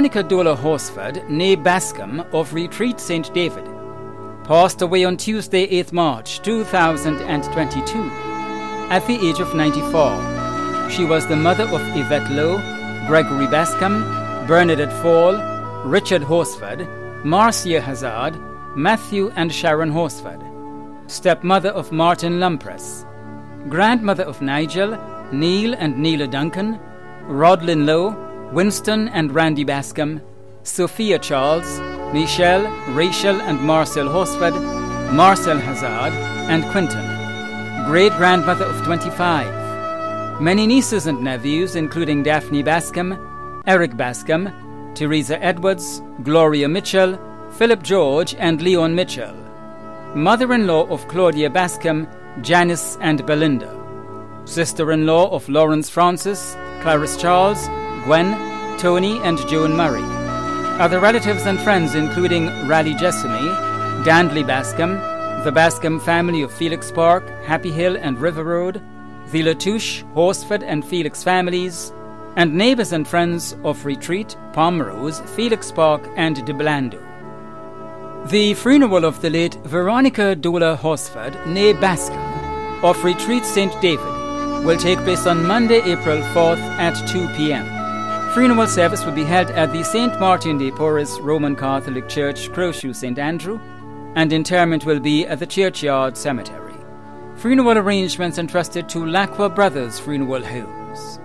Veronica Dula Horsford, née Bascom of Retreat St. David, passed away on Tuesday, 8th March 2022 at the age of 94. She was the mother of Yvette Lowe, Gregory Bascom, Bernadette Fall, Richard Horsford, Marcia Hazard, Matthew and Sharon Horsford, stepmother of Martin Lumpress, grandmother of Nigel, Neil and Neela Duncan, Rodlin Lowe, Winston and Randy Bascom, Sophia Charles, Michelle, Rachel and Marcel Horsford, Marcel Hazard, and Quinton, great grandmother of 25. Many nieces and nephews, including Daphne Bascom, Eric Bascom, Teresa Edwards, Gloria Mitchell, Philip George, and Leon Mitchell. Mother in law of Claudia Bascom, Janice and Belinda. Sister in law of Lawrence Francis, Clarice Charles, Gwen, Tony, and Joan Murray. Other relatives and friends including Raleigh Jessamy, Dandley Bascom, the Bascom family of Felix Park, Happy Hill, and River Road, the Latouche, Horsford, and Felix families, and neighbors and friends of Retreat, Pomrose, Felix Park, and De Blando. The funeral of the late Veronica Dola Horsford, née Bascom, of Retreat St. David, will take place on Monday, April 4th at 2 p.m. Funeral service will be held at the St. Martin de Porres Roman Catholic Church, Crochu St. Andrew, and interment will be at the Churchyard Cemetery. Funeral arrangements entrusted to Lacqua Brothers Funeral Homes.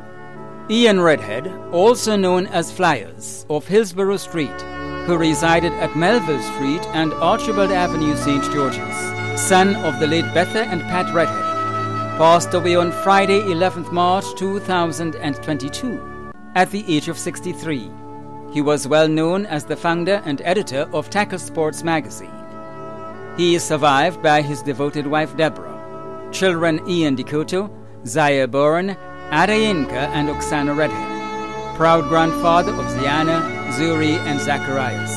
Ian Redhead, also known as Flyers, of Hillsborough Street, who resided at Melville Street and Archibald Avenue, St. George's, son of the late Betha and Pat Redhead, passed away on Friday, 11th March 2022 at the age of 63. He was well known as the founder and editor of Tackle Sports magazine. He is survived by his devoted wife Deborah, children Ian Decoto, Zaya Bourne, Ada Yinka, and Oksana Redhead, proud grandfather of Ziana, Zuri, and Zacharias,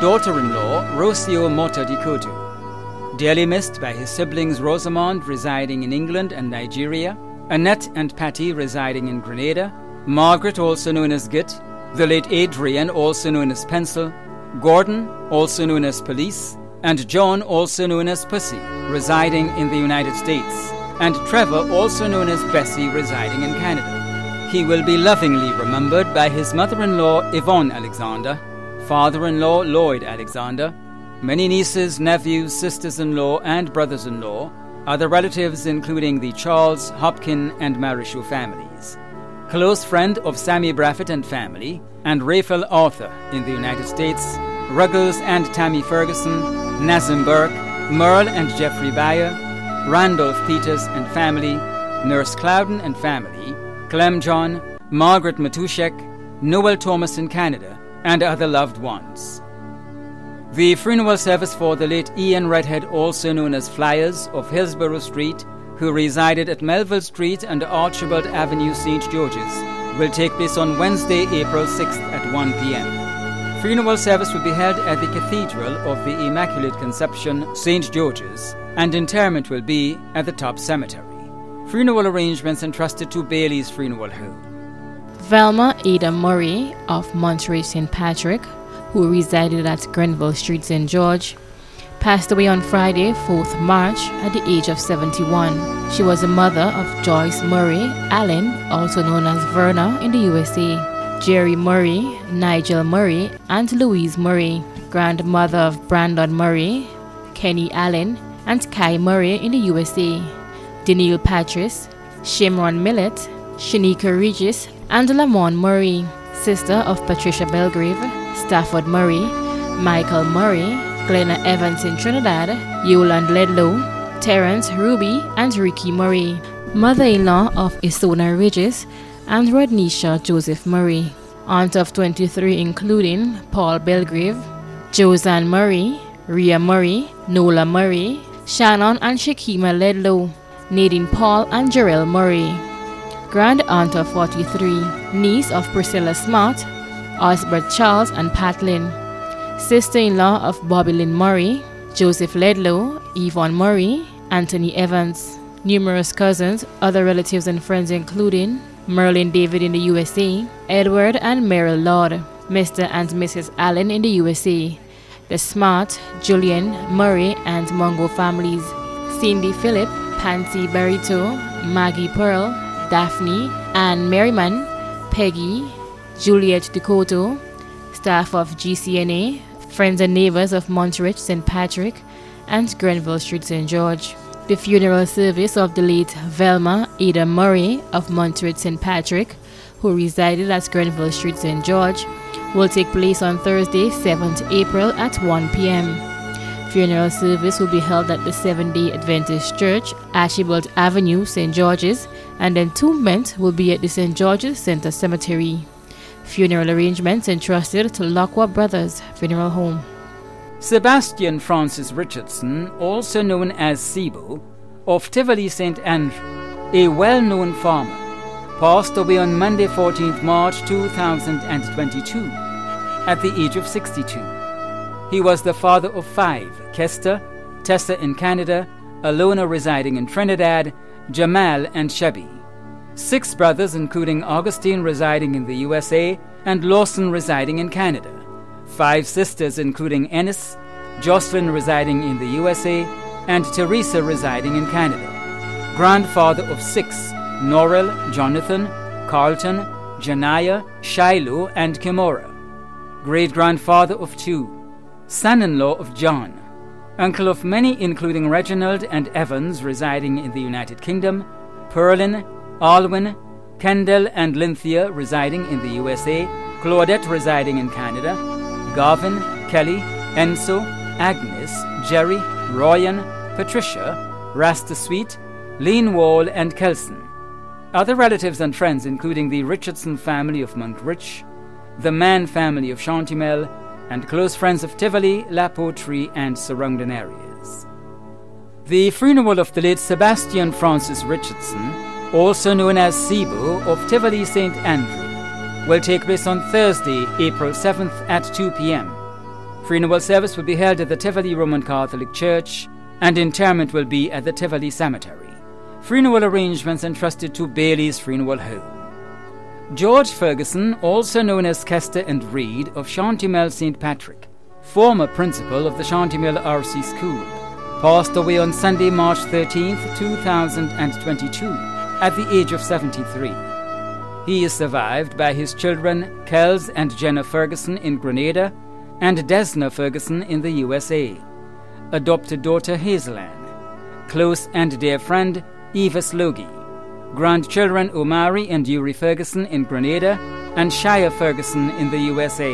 daughter in law Rocio Mota Decoto, dearly missed by his siblings Rosamond residing in England and Nigeria, Annette and Patty residing in Grenada, Margaret, also known as Git, the late Adrian, also known as Pencil, Gordon, also known as Police, and John, also known as Pussy, residing in the United States, and Trevor, also known as Bessie, residing in Canada. He will be lovingly remembered by his mother in law, Yvonne Alexander, father in law, Lloyd Alexander, many nieces, nephews, sisters in law, and brothers in law, other relatives including the Charles, Hopkin, and Marichou families. Close friend of Sammy Braffett and family, and Raphael Arthur in the United States, Ruggles and Tammy Ferguson, Nazim Burke, Merle and Jeffrey Bayer, Randolph Peters and family, Nurse Clouden and family, Clem John, Margaret Matushek, Noel Thomas in Canada, and other loved ones. The funeral service for the late Ian Redhead, also known as Flyers, of Hillsborough Street, who resided at Melville Street and Archibald Avenue, St. George's, will take place on Wednesday, April 6th at 1 p.m. Funeral service will be held at the Cathedral of the Immaculate Conception, St. George's, and interment will be at the top cemetery. Funeral arrangements entrusted to Bailey's Funeral Home. Velma Ada Murray of Monterey St. Patrick, who resided at Grenville Street, St. George, passed away on Friday, 4th March, at the age of 71. She was the mother of Joyce Murray Allen, also known as Verna in the USA, Jerry Murray, Nigel Murray, and Louise Murray, grandmother of Brandon Murray, Kenny Allen, and Kai Murray in the USA, Danielle Patrice, Shimron Millet, Shanika Regis, and Lamont Murray, sister of Patricia Belgrave, Stafford Murray, Michael Murray, Glenna Evans in Trinidad, Yoland Ledlow, Terence Ruby, and Ricky Murray, mother-in-law of Isona Regis, and Rodnisha Joseph Murray, aunt of 23 including Paul Belgrave, Josanne Murray, Ria Murray, Nola Murray, Shannon and Shakima Ledlow, Nadine Paul and Jarrell Murray, grand aunt of 43, niece of Priscilla Smart, Osbert Charles and Pat Lynn, sister-in-law of Bobby Lynn Murray, Joseph Ledlow, Yvonne Murray, Anthony Evans, numerous cousins, other relatives and friends including Merlin David in the USA, Edward and Meryl Lord, Mr. and Mrs. Allen in the USA, the Smart, Julian, Murray, and Mungo families, Cindy Phillip, Pansy Barito, Maggie Pearl, Daphne, Anne Merriman, Peggy, Juliet Decoto, staff of GCNA, friends and neighbors of Montreach St. Patrick, and Grenville Street St. George. The funeral service of the late Velma Ada Murray of Montreach St. Patrick, who resided at Grenville Street St. George, will take place on Thursday, 7th April at 1 p.m. Funeral service will be held at the Seventh day Adventist Church, Archibald Avenue, St. George's, and entombment will be at the St. George's Center Cemetery. Funeral arrangements entrusted to Lacqua Brothers Funeral Home. Sebastian Francis Richardson, also known as Sibo, of Tivoli St. Andrew, a well known farmer, passed away on Monday 14th March 2022 at the age of 62. He was the father of five Kester, Tessa in Canada, Alona residing in Trinidad, Jamal and Shebi. Six brothers, including Augustine residing in the USA and Lawson residing in Canada five sisters, including Ennis, Jocelyn residing in the USA, and Teresa residing in Canada. Grandfather of six, Norrell, Jonathan, Carlton, Janaya, Shiloh, and Kimora. Great grandfather of two, son in law of John. Uncle of many, including Reginald and Evans, residing in the United Kingdom, Perlin, Alwyn, Kendall, and Lynthia, residing in the USA, Claudette, residing in Canada, Garvin, Kelly, Enzo, Agnes, Jerry, Royan, Patricia, Rasta Sweet, Lean Wall, and Kelson. Other relatives and friends, including the Richardson family of Montreach, the Mann family of Chantimelle, and close friends of Tivoli, La Poterie, and surrounding areas. The funeral of the late Sebastian Francis Richardson, also known as Sibo of Tivoli St. Andrew, will take place on Thursday, April 7th at 2 p.m. Funeral service will be held at the Tivoli Roman Catholic Church, and interment will be at the Tivoli Cemetery. Funeral arrangements entrusted to Bailey's Funeral Home. George Ferguson, also known as Kester and Reed of Chantimelle St. Patrick, former principal of the Chantimelle RC School, passed away on Sunday, March 13th, 2022, at the age of 73. He is survived by his children Kels and Jenna Ferguson in Grenada and Desna Ferguson in the USA, adopted daughter Hazel Ann, close and dear friend Eva Slogi, grandchildren Omari and Yuri Ferguson in Grenada and Shia Ferguson in the USA,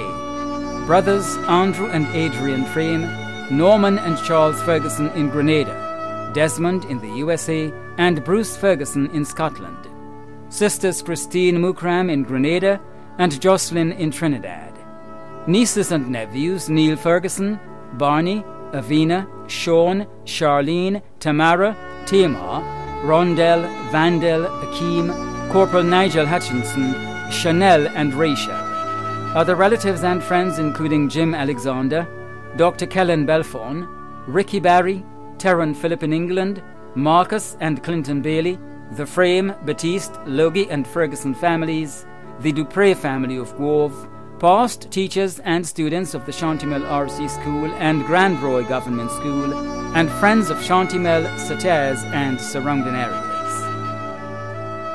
brothers Andrew and Adrian Frame, Norman and Charles Ferguson in Grenada, Desmond in the USA, and Bruce Ferguson in Scotland sisters Christine Mukram in Grenada and Jocelyn in Trinidad. Nieces and nephews Neil Ferguson, Barney, Avina, Sean, Charlene, Tamara, Tamar, Rondell, Vandel, Akeem, Corporal Nigel Hutchinson, Chanel, and Raisha. Other relatives and friends including Jim Alexander, Dr. Kellen Belfon, Ricky Barry, Terran Phillip in England, Marcus and Clinton Bailey, the Frame, Batiste, Logie, and Ferguson families, the Dupre family of Grove, past teachers and students of the Chantimelle RC School and Grand Roy Government School, and friends of Chantimelle, Sauteurs, and surrounding areas.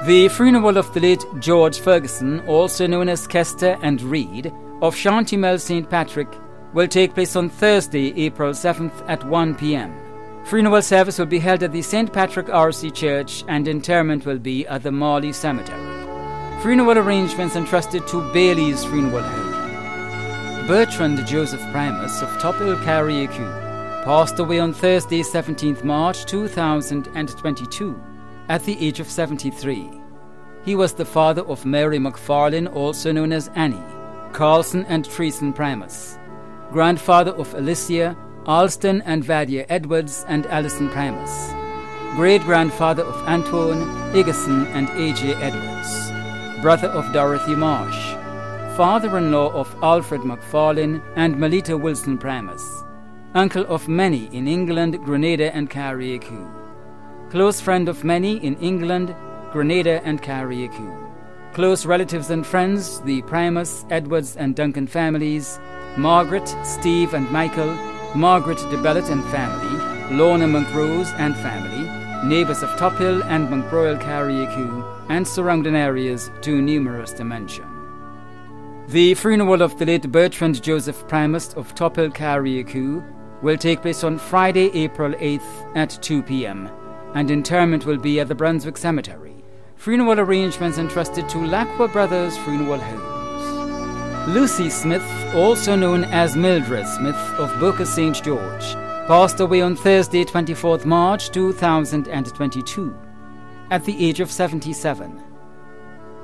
The funeral of the late George Ferguson, also known as Kester and Reed, of Chantimelle St. Patrick, will take place on Thursday, April 7th at 1 p.m. Funeral service will be held at the St. Patrick RC Church and interment will be at the Marley Cemetery. Funeral arrangements entrusted to Bailey's Funeral Home. Bertrand Joseph Primus of Tophill Carriacou passed away on Thursday, 17th March 2022 at the age of 73. He was the father of Mary McFarlane, also known as Annie, Carlson and Treason Primus, grandfather of Alicia, Alston and Vadia Edwards and Alison Primus, great grandfather of Antoine, Iggerson, and A.J. Edwards, brother of Dorothy Marsh, father in law of Alfred McFarlane and Melita Wilson Primus, uncle of many in England, Grenada, and Carriacou, close friend of many in England, Grenada, and Carriacou, close relatives and friends, the Primus, Edwards, and Duncan families, Margaret, Steve, and Michael, Margaret de Bellet and family, Lorna Monkrose and family, neighbours of Tophill and Monkroyal Carriacou, and surrounding areas too numerous to mention. The funeral of the late Bertrand Joseph Primus of Tophill Carriacou will take place on Friday, April 8th at 2 p.m., and interment will be at the Brunswick Cemetery. Funeral arrangements entrusted to Lacqua Brothers Funeral Homes. Lucy Smith, also known as Mildred Smith of Boca St. George, passed away on Thursday, 24th March 2022, at the age of 77.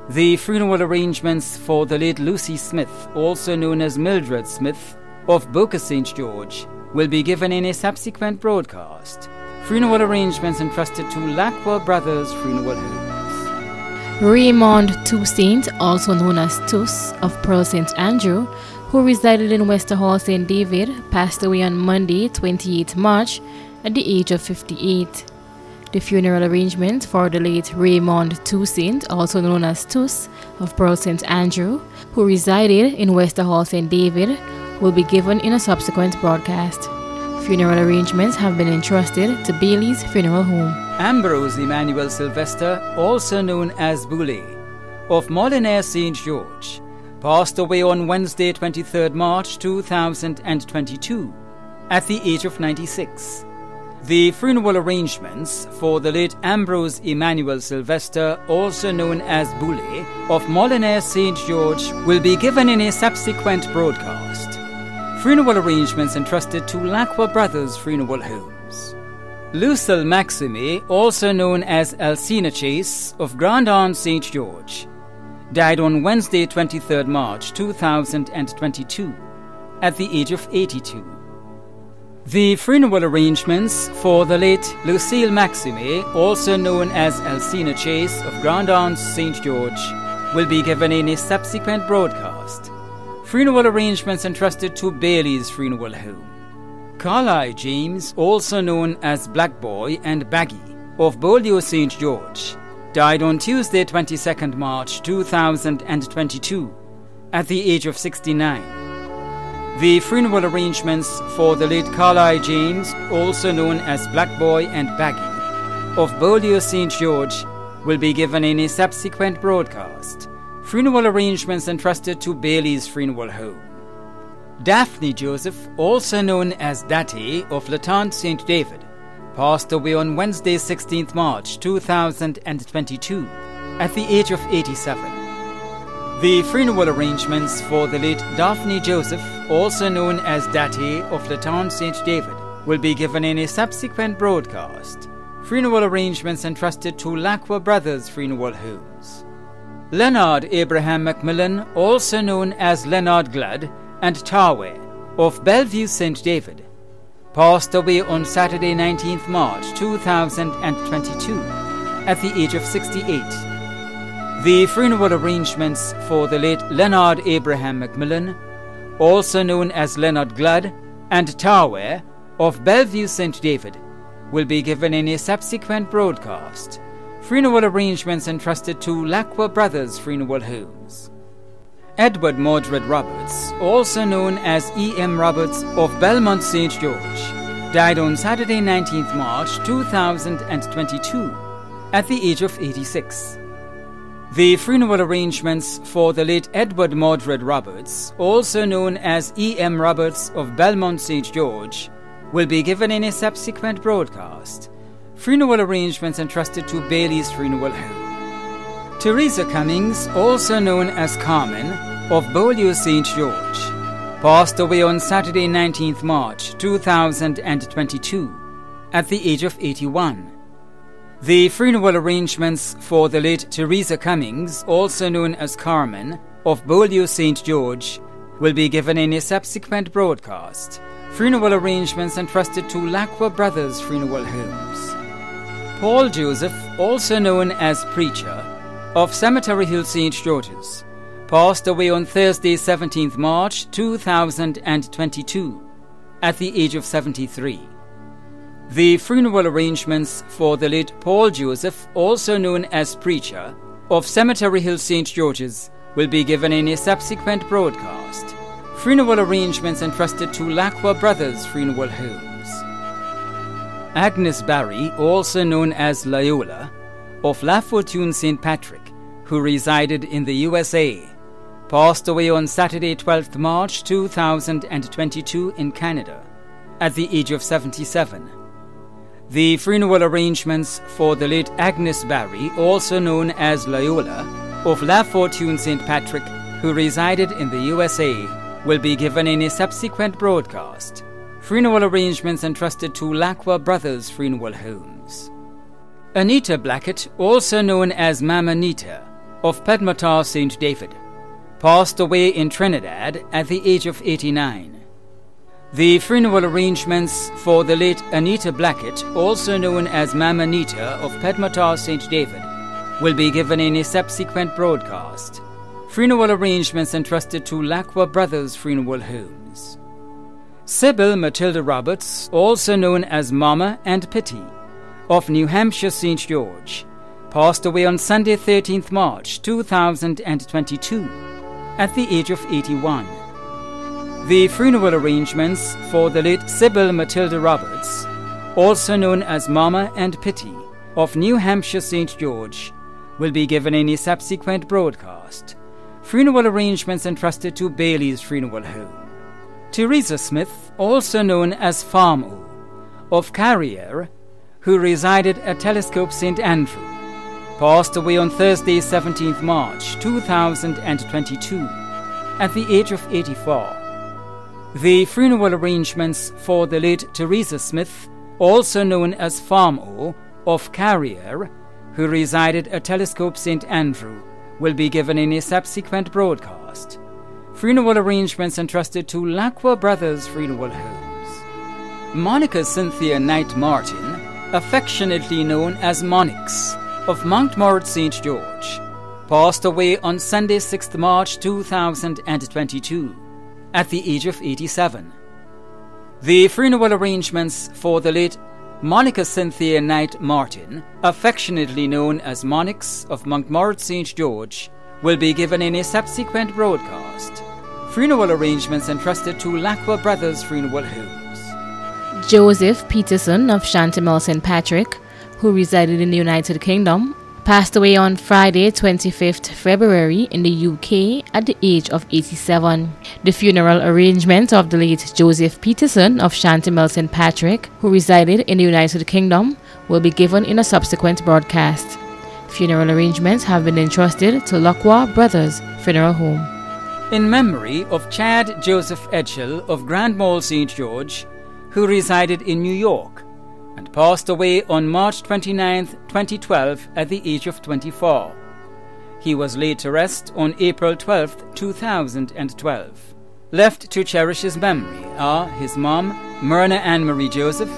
The funeral arrangements for the late Lucy Smith, also known as Mildred Smith of Boca St. George, will be given in a subsequent broadcast. Funeral arrangements entrusted to Lacqua Brothers Funeral Homes. Raymond Toussaint, also known as Tus of Pearl St. Andrew, who resided in Westerhall St. David, passed away on Monday, 28 March, at the age of 58. The funeral arrangements for the late Raymond Toussaint, also known as Tus of Pearl St. Andrew, who resided in Westerhall St. David, will be given in a subsequent broadcast. Funeral arrangements have been entrusted to Bailey's Funeral Home. Ambrose Emmanuel Sylvester, also known as Boulay, of Molinière St. George, passed away on Wednesday, 23rd March 2022, at the age of 96. The funeral arrangements for the late Ambrose Emmanuel Sylvester, also known as Boulay, of Molinière St. George, will be given in a subsequent broadcast. Funeral arrangements entrusted to Lacqua Brothers Funeral Homes. Lucille Maxime, also known as Alcina Chase, of Grand Anse St. George, died on Wednesday, 23rd March 2022, at the age of 82. The funeral arrangements for the late Lucille Maxime, also known as Alcina Chase of Grand Anse St. George, will be given in a subsequent broadcast. Funeral arrangements entrusted to Bailey's Funeral Home. Carlisle James, also known as Black Boy and Baggy, of Beaulieu St. George, died on Tuesday, 22nd March 2022, at the age of 69. The funeral arrangements for the late Carlisle James, also known as Black Boy and Baggy, of Beaulieu St. George, will be given in a subsequent broadcast. Funeral arrangements entrusted to Bailey's Funeral Home. Daphne Joseph, also known as Dati of Latente St. David, passed away on Wednesday, 16th March 2022, at the age of 87. The funeral arrangements for the late Daphne Joseph, also known as Dati of Latente St. David, will be given in a subsequent broadcast. Funeral arrangements entrusted to Lacqua Brothers Funeral Homes. Leonard Abraham Macmillan, also known as Leonard Glad, and Tarway, of Bellevue St. David, passed away on Saturday, 19th March 2022, at the age of 68. The funeral arrangements for the late Leonard Abraham Macmillan, also known as Leonard Glad, and Tarway, of Bellevue St. David, will be given in a subsequent broadcast. Funeral arrangements entrusted to Lacqua Brothers Funeral Homes. Edward Mordred Roberts, also known as E.M. Roberts of Belmont St. George, died on Saturday, 19th March 2022, at the age of 86. The funeral arrangements for the late Edward Mordred Roberts, also known as E.M. Roberts of Belmont St. George, will be given in a subsequent broadcast. Funeral arrangements entrusted to Bailey's Funeral Home. Teresa Cummings, also known as Carmen, of Beaulieu St. George, passed away on Saturday, 19th March 2022, at the age of 81. The funeral arrangements for the late Teresa Cummings, also known as Carmen, of Beaulieu St. George, will be given in a subsequent broadcast. Funeral arrangements entrusted to Lacqua Brothers Funeral Homes. Paul Joseph, also known as Preacher, of Cemetery Hill St. George's, passed away on Thursday, 17th March 2022, at the age of 73. The funeral arrangements for the late Paul Joseph, also known as Preacher, of Cemetery Hill St. George's will be given in a subsequent broadcast. Funeral arrangements entrusted to Lacqua Brothers Funeral Homes. Agnes Barry, also known as Loyola, of La Fortune St. Patrick, who resided in the USA, passed away on Saturday, 12th March 2022 in Canada at the age of 77. The funeral arrangements for the late Agnes Barry, also known as Loyola, of La Fortune St. Patrick, who resided in the USA, will be given in a subsequent broadcast. Funeral arrangements entrusted to Lacqua Brothers Funeral Homes. Anita Blackett, also known as Mama Nita, of Perdmontemps St. David, passed away in Trinidad at the age of 89. The funeral arrangements for the late Anita Blackett, also known as Mama Anita of Perdmontemps St. David, will be given in a subsequent broadcast. Funeral arrangements entrusted to Lacqua Brothers Funeral Homes. Sybil Matilda Roberts, also known as Mama and Pitty, of New Hampshire St. George, passed away on Sunday 13th March 2022 at the age of 81. The funeral arrangements for the late Sybil Matilda Roberts, also known as Mama and Pitty, of New Hampshire St. George, will be given in a subsequent broadcast. Funeral arrangements entrusted to Bailey's Funeral Home. Teresa Smith, also known as Farm O, of Carrier, who resided at Telescope St. Andrew, passed away on Thursday, 17th March 2022, at the age of 84. The funeral arrangements for the late Teresa Smith, also known as Farm O, of Carrier, who resided at Telescope St. Andrew, will be given in a subsequent broadcast. Funeral arrangements entrusted to Lacqua Brothers Funeral Homes. Monica Cynthia Knight Martin, affectionately known as Monix, of Montmort St. George, passed away on Sunday, 6th March 2022, at the age of 87. The funeral arrangements for the late Monica Cynthia Knight Martin, affectionately known as Monix of Montmort St. George, will be given in a subsequent broadcast. Funeral arrangements entrusted to Lacqua Brothers Funeral Homes. Joseph Peterson of Chantimelle St. Patrick, who resided in the United Kingdom, passed away on Friday, 25th February in the UK at the age of 87. The funeral arrangement of the late Joseph Peterson of Chantimelle St. Patrick, who resided in the United Kingdom, will be given in a subsequent broadcast. Funeral arrangements have been entrusted to Lacqua Brothers Funeral Home. In memory of Chad Joseph Edghill of Grand Mal St. George, who resided in New York, and passed away on March 29, 2012, at the age of 24. He was laid to rest on April 12, 2012. Left to cherish his memory are his mom, Myrna Ann Marie Joseph,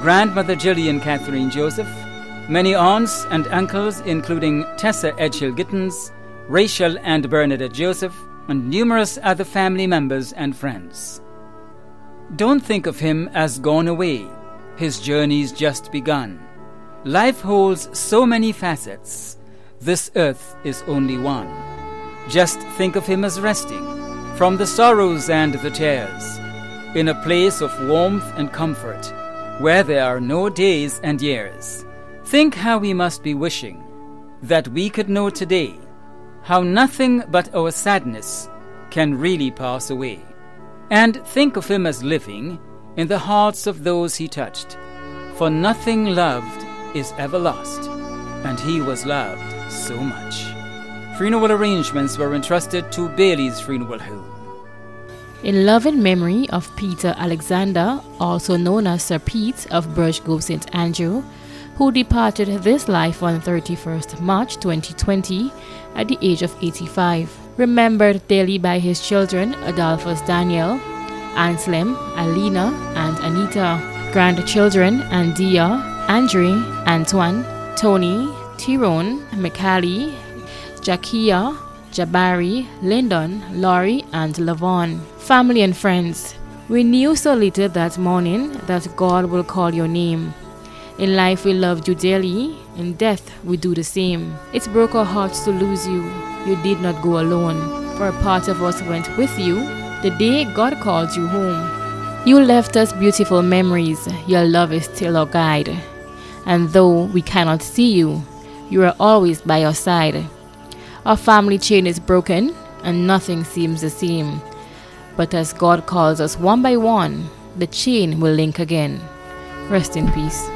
grandmother Gillian Catherine Joseph, many aunts and uncles, including Tessa Edghill Gittens, Rachel and Bernadette Joseph, and numerous other family members and friends. Don't think of him as gone away his journey's just begun. Life holds so many facets. This earth is only one. Just think of him as resting from the sorrows and the tears, in a place of warmth and comfort, where there are no days and years. Think how we must be wishing that we could know today how nothing but our sadness can really pass away. And think of him as living in the hearts of those he touched. For nothing loved is ever lost, and he was loved so much. Funeral arrangements were entrusted to Bailey's Funeral Home. In love and memory of Peter Alexander, also known as Sir Pete of Birchgrove St. Andrew, who departed this life on 31st March 2020 at the age of 85. Remembered daily by his children Adolphus Daniel, Anselm, Alina, and Anita. Grandchildren Andia, Andre, Antoine, Tony, Tyrone, Mikali, Jakia, Jabari, Lyndon, Laurie, and Lavon. Family and friends, we knew so little that morning that God will call your name. In life, we loved you dearly, In death, we do the same. It broke our hearts to lose you. You did not go alone, for a part of us went with you the day God called you home. You left us beautiful memories. Your love is still our guide. And though we cannot see you, you are always by our side. Our family chain is broken, and nothing seems the same. But as God calls us one by one, the chain will link again. Rest in peace.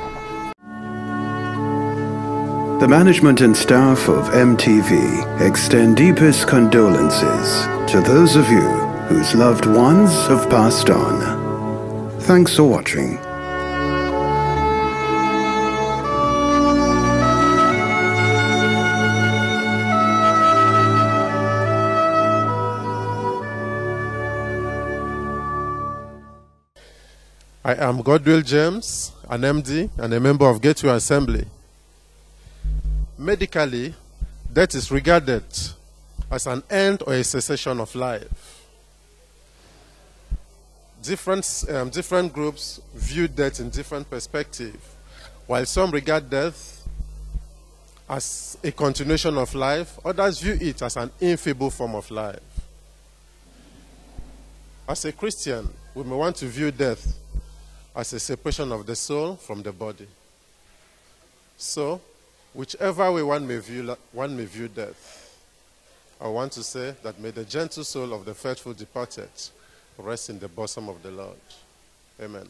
The management and staff of MTV extend deepest condolences to those of you whose loved ones have passed on. Thanks for watching. I am Godwill James, an MD and a member of Gateway Assembly. Medically, death is regarded as an end or a cessation of life. Different, um, different groups view death in different perspectives. While some regard death as a continuation of life, others view it as an infeeble form of life. As a Christian, we may want to view death as a separation of the soul from the body. So, whichever way one may view, one may view death, I want to say that may the gentle soul of the faithful departed rest in the bosom of the Lord. Amen.